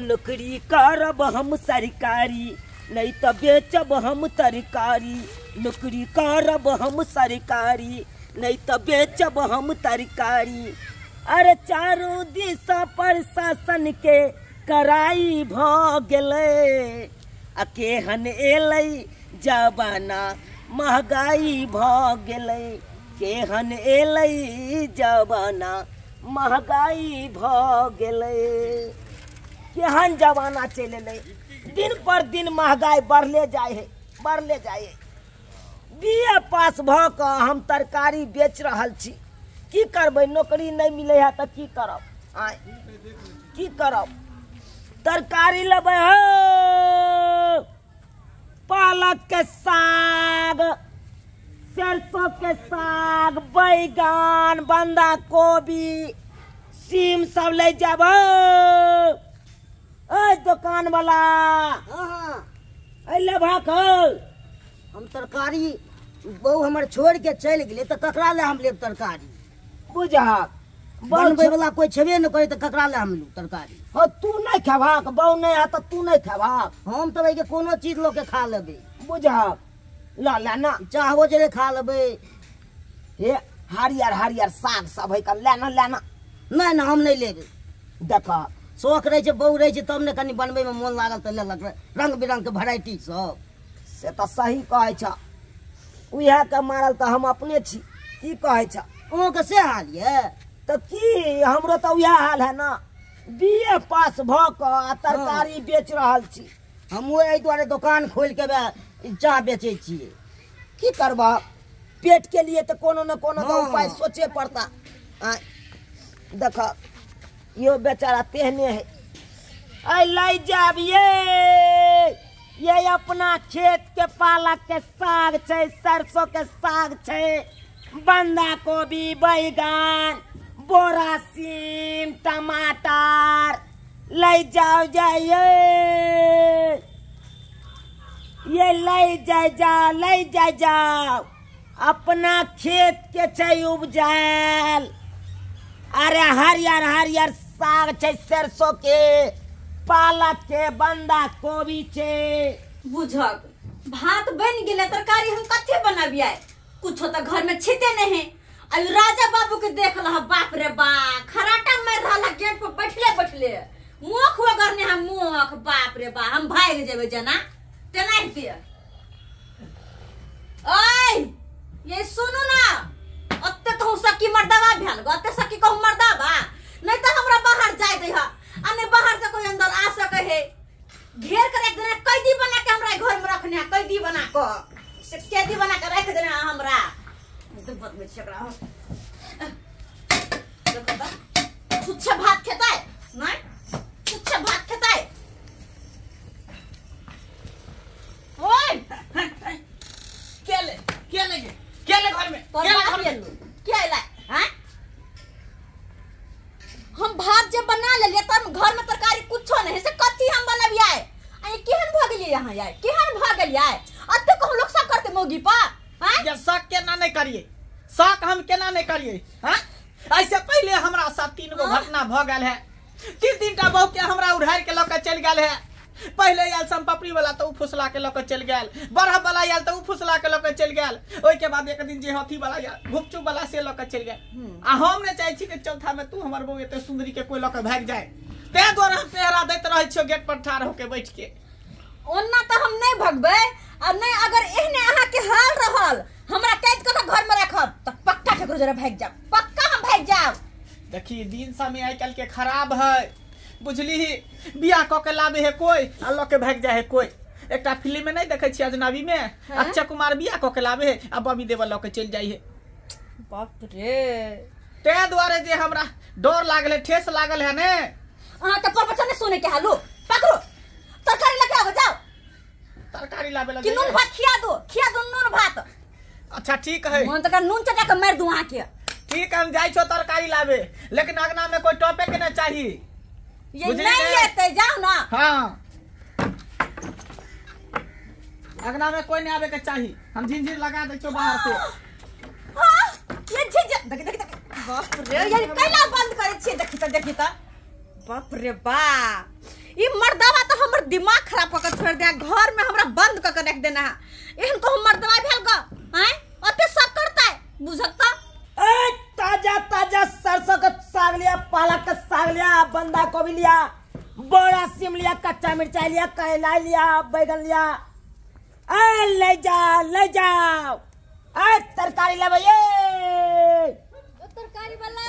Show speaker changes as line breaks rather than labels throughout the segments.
नौकरी करब हम सरकारी नहीं तो बेचब हम तरकारी। नौकरी करब हम सरकारी नहीं तो बेचब हम तरकारी। अरे चारों दिशा प्रशासन के कराई भ आ केहन एलै जबाना महगाई भ केहन एलै जबाना महगाई भ केहन जमाना चल एलै दिन पर दिन महँगाई बढ़ले जाइ है, बढ़ले है। बी ए पास हम तरकारी बेच रहल छी। की करबै? नौकरी नहीं मिले है तो की करब? आय, की करब? तरकारी लेबै हो। पालक के साग सरसों के साग, बैगन बंधा कोबी, सीम सब ले जाब दुकान वाला ले भाग
हम तरकारी बहु हमर छोड़ के चल गेलै तो ककरा ले हम लेब तरकारी?
बुझक
बनबै वाला कोई छेबे न करे तऽ ककरा ले हम लू तरकारी?
हो तू नहीं खेबाक बहु नहीं है तो तू नहीं खेबाक
हम तो भाई के कोनो चीज़ लोग के खा लेबै।
बुझक ला ला ना।
चाहबो जे खा लेबै।
हे हरियर हरियर साग सब है का लेना लेना
नहि नहि हम नहि लेबै।
देख
शौक रहै छै बहु रहै छै तब ने कनि बनबैमे मोन लागल तऽ लेलक। रंग बिरंग के वेराइटी
सबसे तो सही कहे छ उहे के मारल तो हम अपने छी। की कहे छ
अहाँके से हाल यऽ
तो की हमरो तो उहे हाल है ना। बी ए पास भ क आ तरकारी बेच रहल छी।
हमहूँ एहि दुआरे दोकान खोलि के वएह चाह बेचै छियै।
की करबा पेट के लिए तो कोनो न कोनो। उपाय सोचे पड़ता। देख यो बेचारा तेहने है। आई लाई जाब ये। ये अपना खेत के पालक के साग छै, सरसों के साग छै बंधा कोबी, बैगन बोरा सीम टमाटर। लै जाओ जाइए। ये ले जाए जाओ ले जाए जाओ। अपना खेत के छै उपजायल अरे हरियर हरियर साग छै सरसों के, पालक के बंधा कोबी छै।
बुझक, भात बन गेले, तरकारी हम कथे बनाबियै? कुछो तो घर में छिते नहीं। अब राजा बाबू के देख लह, बाप रे बा खराटा मार रहा गेट पर बैठले बैठले। मुख वगर ने हम मुख बाप रे बा हम भाग जेबे जना तेना हेतिय ओए ये सुनू ना ओते कहूँ सकी मर्दावा भेल गो ओते सकी कहूँ मर्दावा नहीं तो हमरा बाहर जाए दे हा। आ नहीं बाहर से कोई अंदर आ सके है। घेर कर एक दिन कैदी बना के हमरा घर में रखने हैं, कैदी बना के। से कैदी बना के रख देना हमरा। तो बदमे छकरा देखो तो। छुच्छे भात खेता है नहीं? छुच्छे भात खाता है ओए!
क्या ले क्या लेंगे क्या ले घर में
तोर
क्या ले घर में
लो क्या है हैं हम भात जब बना ले लिए तब घर में तरकारी कुछो नहीं से कथी हम बनबिया है आ ये केहन यार केहन भ गेलिए अते को हम लोग सब करते मोगी पा? हैं?
ये शक केना नहीं करिए? शक हम केना नहीं करिए? हाँ? ऐसे पहले हमरा साथ तीन गो
हाँ?
घटना भ गल है। तीन तीन टा बहू के हमरा उधार के लऽ के चल गल है। पहले आयल सम पपड़ी वाला तो फुसला के लऽ के चल गल। बरह वाला आयल तो फुसला के लऽ के चल गल। ओइ के बाद एक दिन जे हथी वाला आयल गुपचुप वाला से लऽ के चल गल। आ हम ने चाहे छी कि चौथा में तू हमर बहू एते सुंदरी के कोई लऽ के भाग जाए ते द्वारा पहरा दैत रहे छियो गेट पर ठाड़ होके बैठ के
ओन्ना तो हम नहीं भगबे। और नहीं अगर एहने अहाँ के हाल रहल हमरा कैद कर घर में रखब तो पक्का ठकुर जरा भाग जाब पक्का हम भाग जाब
देखी दिन समय आइ काल्हि के खराब है बुझली ही बियाह कऽ के लाबे है कोई आ लऽ के भाग जाए है कोई एकटा फ़िल्म में नहीं देखे छियै अजनबी में अक्षय कुमार बियाह कऽ के लाबे है आ बबी देवल लऽ के चलि जाइ है
बाप रे।
ताहि दुआरे जे हमरा डर लागल है ठेस लागल है ने।
अहाँ के प्रवचन सुने के हालू। पकड़ो। तरकारी लेके
तरकारी लाबे
कि नून भात खिया दो खिया दो नून भात।
अच्छा ठीक है।
मन तक नून चटा के मार दूँ अहाँ के
ठीक हम जाइ छो तरकारी लाबे लेकिन अगना में कोई टॉपे के नहीं चाहिए
ये नहीं
ने?
लेते जाओ ना।
हाँ। अगना में कोई नहीं आवे के चाहिए हम झिझिर लगा दे छो बाहर से।
हाँ, ये झिझ देख देख देख। बाप रे यार कैला बंद करे छिए देखी त देखी त। बाप रे बा ई मर्दावा तो हमर दिमाग खराब कर छोड़ दिया घर में हमरा बंद कर के रख देना। है एहन को हम मर्दवा भेल ग हैं ओते सब करता है बुझत
ए ताज़ा ताज़ा सरसों का साग लिया पालक का साग लिया बंदा गोभी लिया बड़ा सिम लिया कच्चा मिर्चाई लिया करेला लिया बैगन लिया। ए ले जाओ ले जाओ। ए तरकारी ले भैया
तरकारी वाला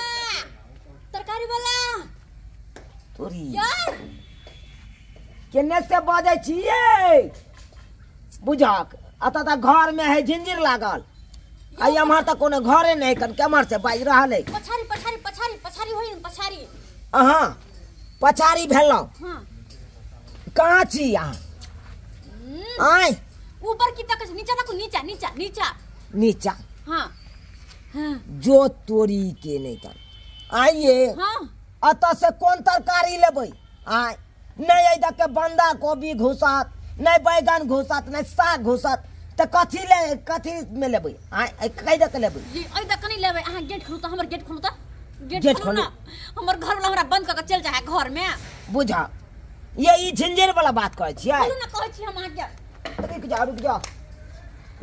तरकारी वाला
तोरी।
यार
केने से बजे छियै? बुझक अतः तऽ घर में है झिंझिर लागल। आई एम्हर तऽ कोनो घरे नहीं कन केम्हर से बाजि रहल है
पछारी पछारी पछारी पछारी होई न पछारी
अहाँ पछारी भेलहुँ।
हाँ।
कहाँ छी अहाँ? आय।
ऊपर की तक नीचा तक नीचा नीचा नीचा।
नीचा।
हाँ। हाँ।
जो तोरी के नहीं कर आइए
हाँ।
अतः से कोन तरकारी लेबै? आय। नहीं अइ के बंदा कोबी घुसत नहीं बैगन घुसत नहीं साग घुसत तऽ कथी ले कथी में लेबै? आय आय कहि दऽ के लेबै?
ये ओइ नहीं लेबै। अहाँ गेट खोलू त हमर गेट खोलू त
गेट खोलू।
ना। हमर घर वाला हमरा बंद कर के चल जाए घर में
बुझा ये ई झिंझिर वाला बात कहै छियै।
खोलू ना कहै छी हम अहाँ के
रुक जा रुक जा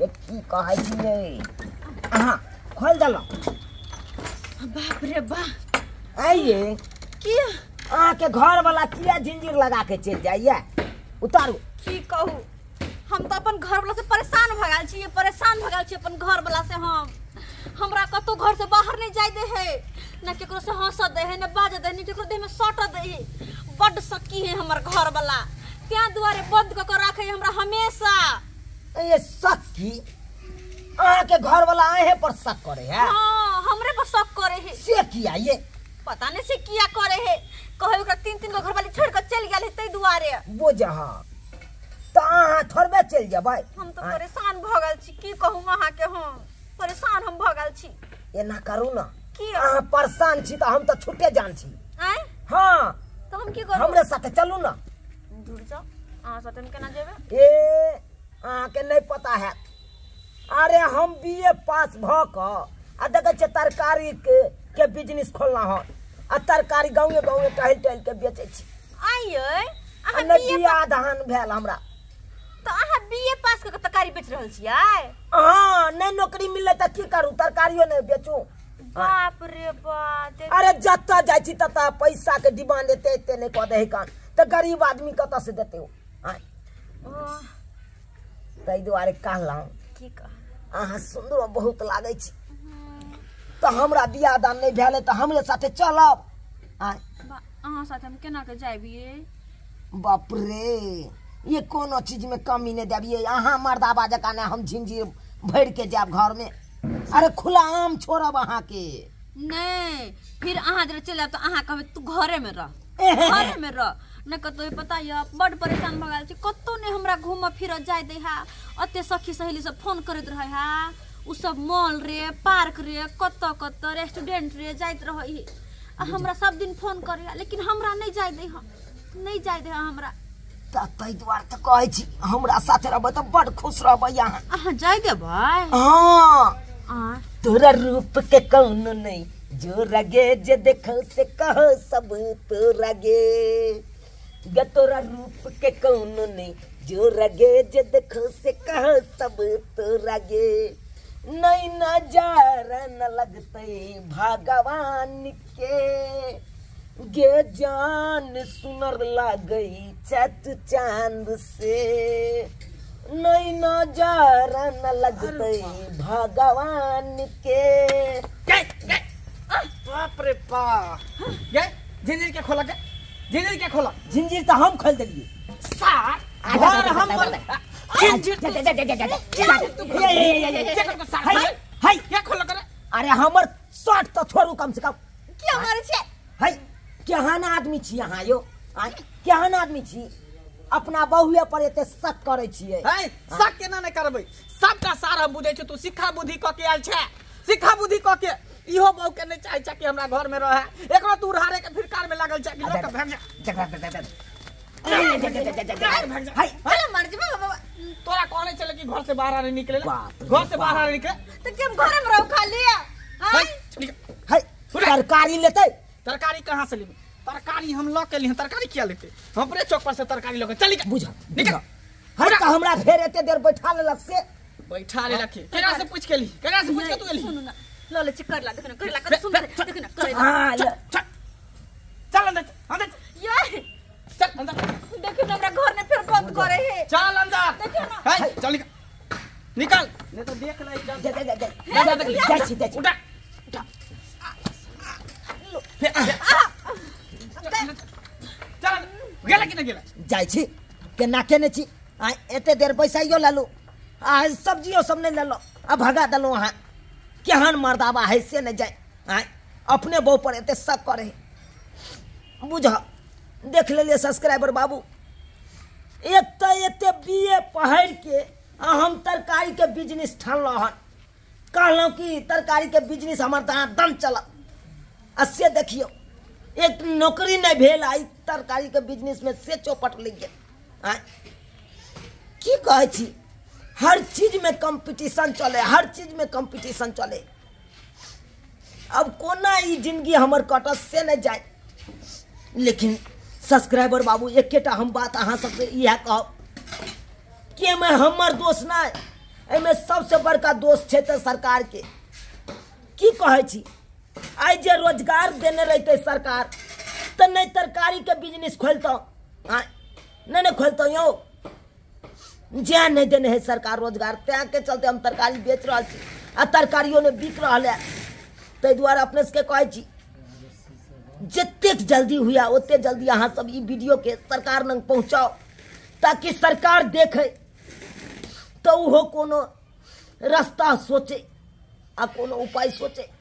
ये की कहै छियै? अहाँ खोल देलहुँ।
बाप रे बाप।
आइए
की
अहाँके घर वाला किया झिंझिर लगा के चलि जाइए। उतारू।
की कहू? हम तो अपन घर वाला से परेशान भगाल छी परेशान भगाल छी अपन घर वाला से हम। हमरा कतौ घर से बाहर नहीं जाय दे है। ना केकरो से हंस दे है ना बाज दे है ना केकरो देह में सट दे है। बड सकी है हमर घर वाला। त्या दुआरे बंद क के राखे हमरा हमेशा।
ये शक की अहाँके घर वाला अहे पर शक करे है?
हाँ हमरे पर शक करे है।
से किया ये?
पता नहीं से किया करे है। कहे ओकरा तीन तीन गो घर वाली छोड़ के चल गेल है तै दुआरे।
बुझ हाँ तो अहाँ थोड़बे चलि जेबै।
हम तो परेशान भगल छी की कहूँ अहाँ के हम? परेशान हम भगल छी।
एना करू ना।
की?
अहाँ परेशान छी तऽ हम तऽ छुटे जान छी।
आय?
हाँ।
तो हम की करू?
हमरे साथे चलू ना।
दूर जाओ अहाँ साथे केना जेबै?
ए अहाँके नहीं पता है अरे हम बी ए पास भ क आ देखै तरकारी के के बिज़नेस खोलना हो आ तरकारी गाँवे गाँवे टहल टहल के बेचै छी। धान भेल हमरा।
तो अहाँ बीए पास तरकारी बेच रहल छियै?
हाँ नहीं नौकरी मिलले तऽ की करू तरकारियो नहीं बेचू।
बाप रे बाप
अरे जतऽ जाइ छी ततऽ पैसा के डिमांड एते एते नहीं कऽ दे कान। तऽ गरीब आदमी कतऽ से देते हो ताहि दुआरे कहलहुँ अहाँ सुन्दर बहुत लागै छी। तऽ हमरा बियाह दान नहि भेल तऽ हमरे साथे चलब।
अहाँ साथे हम केना के जाबिए
बाप रे ये कोनो चीज़ में कमी नहीं देबिए अहाँ मर्दाबा जकाँ ने हम झिंझिर भरि के जायब घर में। अरे खुला आम छोड़ब अहाँ के
नहीं फिर अहाँ जरा चल तो अहाँ कहबै तू घरे में रह। घरे में रह। नहीं कतो पता ये बड परेशान भऽ गेल छी। कतौ नहीं हमरा घूम फिर जाय दे हा। अते सखी सहेली सब फ़ोन करैत रहे हा। उ सब मॉल रे पार्क रे कतऽ कतऽ रेस्टोरेंट रे जाइत रहे आ हमरा सब दिन फ़ोन करे लेकिन हमरा नहीं जाय दे नहीं जाय दे हमरा।
दुआरे कहै छी हमरा साथे रहबै तऽ बड खुश रहबै अहाँ।
अहाँ जाय देबै?
हाँ। तोरा रूप के कौनो नहीं जो रगे जे देखो से कहो सब तोरा गे। गे तोरा रूप के कौनो नहीं जो रगे जे देखो से कहो सब तोरा गे। नहीं नज़र न लगते भगवान के। गे जान सुनर लागई चत चाँद से। नहीं नज़र न लगते भगवान के।
बाप रे ये झिंझिर के खोला के झिंझिर के खोला?
झिंझिर तो हम खोल दिलिए।
सार घर हम
अरे हमर शर्ट तो छोड़ू कम से कम।
की करे छै
हाय केहन आदमी छी अहाँ यो? केहन आदमी छी? अपना बहुए पर एते शक करे छियै।
है? सब केना नहीं करबै? सबका सार हम बुझै छी तू शिक्षा बुद्धि क के आयल छै। शिक्षा बुद्धि क के इहो बहु के नहीं चाहे छै कि हमरा घर में रहे। एकरो तू उड़ारे के फिरकार में लागल छै कि लोग के भेज
हाय
चलो मर जेबै
तोरा कहने चले कि घर से बाहर नहीं निकले घर से बाहर नहीं निकले
तो केम घरे में रहो खाली
है,
हाय
हाय तरकारी लेते
तरकारी कहाँ से लेबे तरकारी हम लऽ के लिए तरकारी किया लेते हमरे चौक पर से तरकारी लऽ के चली
बुझ
निकल
हर का हमरा फेर एते देर बैठा ले लेलक से
बैठा ले रखे केकरा से पूछ के ली केकरा से पूछ के तू एली
सुनू ना लो ले चिकर ला देखना कर ला कर है, देखना कर ला
हाँ
चल चल अंदर अंदर
ये
चल
देखो हमरा घर ने फिर बंद करे है।
चल अंदर।
देखो ना।
चल निकल। तो देख ले जा।
जा जा जा जा।
जा जा उठा।
ना छी केने छी। आ एते देर बैसाइयो लालू। आ सब्जियो सब नहीं ललो। आ भगा दलो हाँ केहन मर्दावा है से ने जाय। आ अपने बहु पर एते शक करे बुझ देख लेलिए सब्सक्राइबर बाबू। एक तो एते बीए पढ़ के आ हम तरकारी के बिज़नेस ठानल हन। कहलहुँ कि तरकारी के बिज़नेस हमार दम चल से देखियो, एक नौकरी नहीं भेल आई तरकारी के बिज़नेस में से चौपट लग गेल। आय, की कहै छी? हर चीज़ में कंपटीशन चले, हर चीज़ में कंपटीशन चले। अब कोना ज़िंदगी हमर कटत से नहीं जाए लेकिन सब्सक्राइबर बाबू, एकेटा हम बात अहाँ सबसे इएह कहब। कि एहिमे हमर दोष नहि सबसे बड़का दोष छै तऽ सरकार के की कहै छी? आइ जे रोज़गार देने रहिते सरकार, तऽ नहि तरकारी के बिज़नेस खोलतौ। नहि नहि खोलतौ यौ। जे नहि देने है सरकार रोज़गार, तैं के चलते हम तरकारी बेच रहल छी, आ तरकारियो ने बिक रहल है। ताहि दुआरे अपने सबके कहै जतेक जल्दी हुआ ओते जल्दी अहाँ सब वीडियो के सरकार लग पहुँचाओ, ताकि सरकार देखे तो ओहो कोनो रास्ता सोचे, आ कोनो उपाय सोचे।